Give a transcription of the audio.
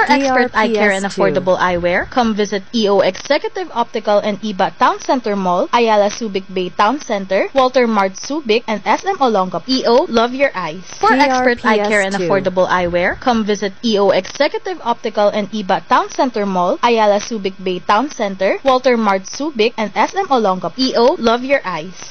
For expert eye care and affordable eyewear, come visit EO Executive Optical and IBA Town Center Mall, Ayala Subic Bay Town Center, Walter Mart Subic, and SM Olongapo. EO, love your eyes. For expert eye care and affordable eyewear, come visit EO Executive Optical and IBA Town Center Mall, Ayala Subic Bay Town Center, Walter Mart Subic, and SM Olongapo. EO, love your eyes.